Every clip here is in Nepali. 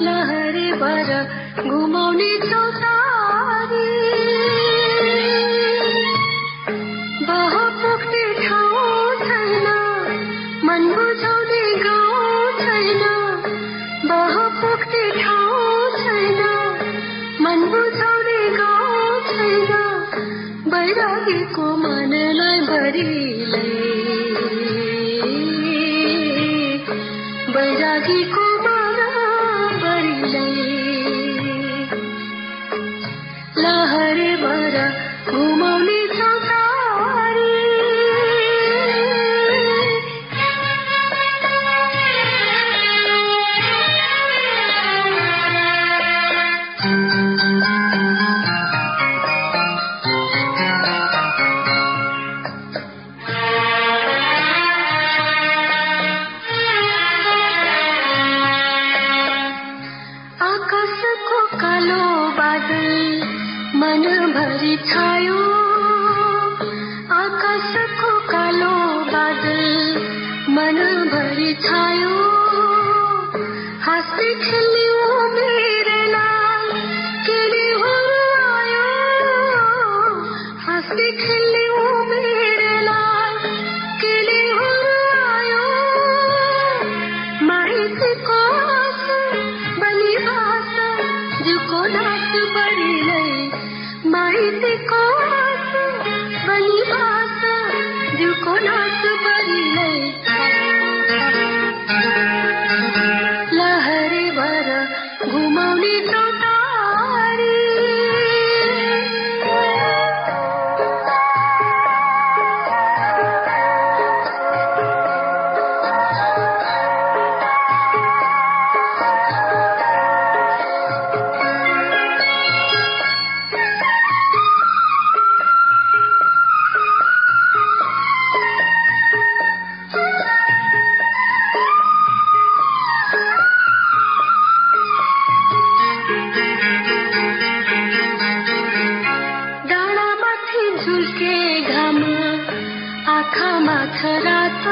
लहरेपर घुमाउने ठाउँ छैन मन बुझाउने छैन। ठाउँ छैन मन छैन। बैरागीको मनलाई भरिले। बैरागीको हरे बाला बिछायो आकाश को कालो बादल मन भर छायो। हँसते खिलियो मेरे लाल खिले हो आयो? हँसते खिलियो मेरे लाल खिले हो आयो? मरी से कोस बली बास जो को ना ಮಾಹಿತಿ ಕೋ घाम आँखामा छ रात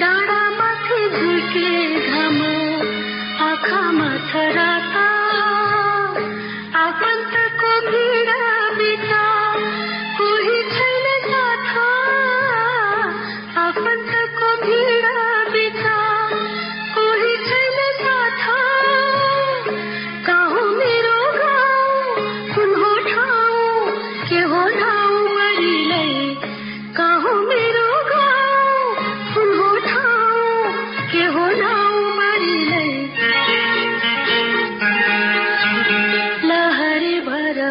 डाँडामाथि झुल्के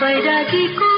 भरिलै बैरागीको